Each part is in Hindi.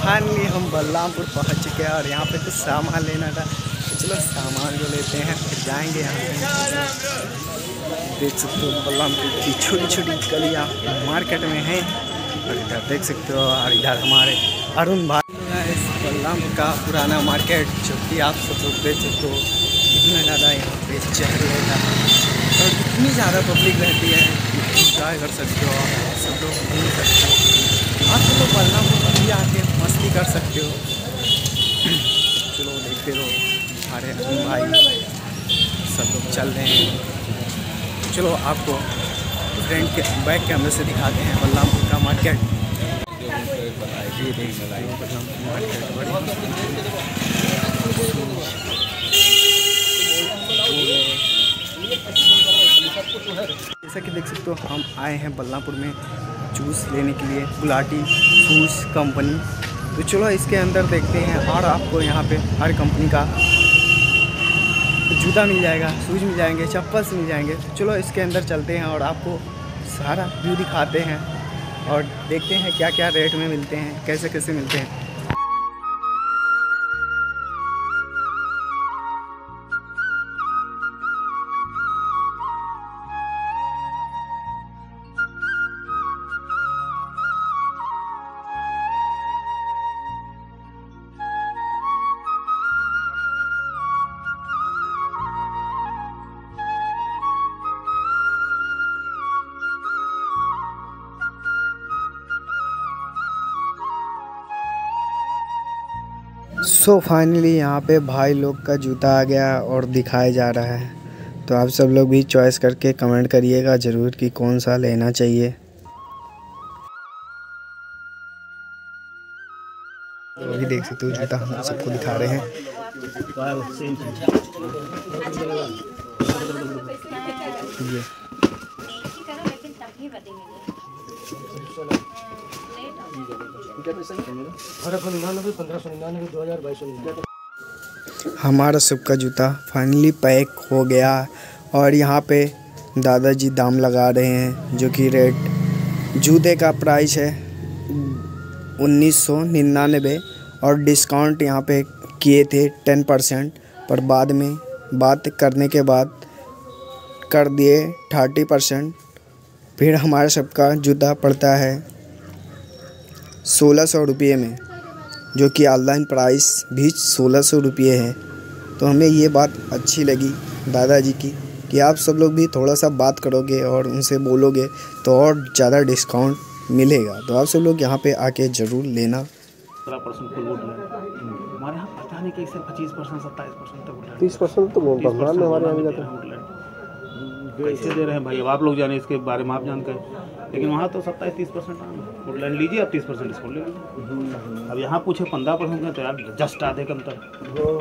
फाइनली हम बलरामपुर पहुँच चुके हैं और यहाँ पे कुछ सामान लेना था। चलो सामान जो लेते हैं, फिर जाएँगे यहाँ देख सकते हो बलरामपुर की छोटी छोटी गलियाँ मार्केट में है। और इधर देख सकते हो और इधर हमारे अरुण भाई। बलरामपुर का पुराना मार्केट जो कि आप सब लोग देख सकते हो। इतना ज़्यादा यहाँ पे चेहरे और इतनी ज़्यादा पब्लिक रहती है। इंजॉय कर सकते हो और सब लोग घूम सकते हो। आप सब लोग बलरामपुर में भी आके मस्ती कर सकते हो। चलो देखते रहो। हमारे भाई सब लोग चल रहे हैं। चलो आपको फ्रेंड के बैक कैमरे से दिखाते हैं बलरामपुर का मार्केट बलरामपुर मार्केट बड़ी जैसा कि देख सकते हो, हम आए हैं बल्लापुर में जूस लेने के लिए, गुलाटी जूस कंपनी। तो चलो इसके अंदर देखते हैं, और आपको यहाँ पे हर कंपनी का जूता मिल जाएगा, शूज़ मिल जाएँगे, चप्पल्स मिल जाएँगे। तो चलो इसके अंदर चलते हैं और आपको सारा व्यू दिखाते हैं और देखते हैं क्या क्या रेट में मिलते हैं कैसे कैसे मिलते हैं। सो फाइनली यहाँ पे भाई लोग का जूता आ गया और दिखाया जा रहा है। तो आप सब लोग भी चॉइस करके कमेंट करिएगा ज़रूर कि कौन सा लेना चाहिए। तो देख सकते हो जूता हम सबको दिखा रहे हैं। ये। हमारा सबका जूता फाइनली पैक हो गया और यहाँ पे दादाजी दाम लगा रहे हैं, जो कि रेट जूते का प्राइस है उन्नीस सौ निन्यानवे और डिस्काउंट यहाँ पे किए थे टेन परसेंट पर बाद में बात करने के बाद कर दिए थर्टी परसेंट फिर हमारे सबका जूता पड़ता है सोलह सौ रुपये में जो कि ऑनलाइन प्राइस भी सोलह सौ रुपये है। तो हमें ये बात अच्छी लगी दादाजी की कि आप सब लोग भी थोड़ा सा बात करोगे और उनसे बोलोगे तो और ज़्यादा डिस्काउंट मिलेगा। तो आप सब लोग यहाँ पे आके ज़रूर लेना। सत्रह परसेंट फुल वोट है। हमारे यहाँ पता नहीं कैसे पच्चीस परसेंट सत्ताईस परसेंट तक तीस परसेंट तो बंगाल में हमारे यहाँ भी जाता है। कैसे दे रहे हैं भाई? अब आप लोग जाने इसके बारे में आप जानते हैं लेकिन वहाँ तो सत्ताईस तीस परसेंट वोटलैंड लीजिए आप तीस परसेंट डिस्काउंट ले लीजिए। अब यहाँ पूछे पंद्रह परसेंट का तो यार जस्ट आधे कम तक।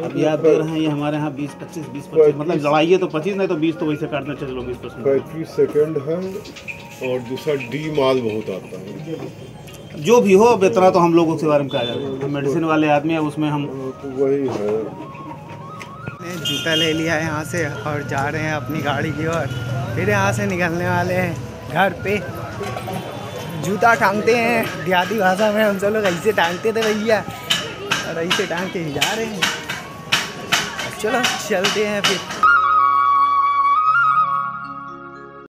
अब ये आप दे रहे हैं ये हमारे यहाँ बीस पच्चीस बीस पच्चीस मतलब लड़ाइए तो पच्चीस नहीं तो बीस तो वैसे काटना चाहिए चलो बीस परसेंट। पैंतीस सेकंड है और दूसरा डी माल बहुत आता है। जो भी हो अब इतना तो हम लोगों के बारे में कहा जाए हम मेडिसिन वाले आदमी है उसमें हम तो वही है। जूता ले लिया है यहाँ से और जा रहे हैं अपनी गाड़ी की ओर। फिर यहाँ से निकलने वाले हैं घर पे। जूता टांगते हैं, देहाती भाषा में हम सब लोग ऐसे टांगते थे भैया और ऐसे टांग के ही जा रहे हैं। चलो, चलते हैं फिर।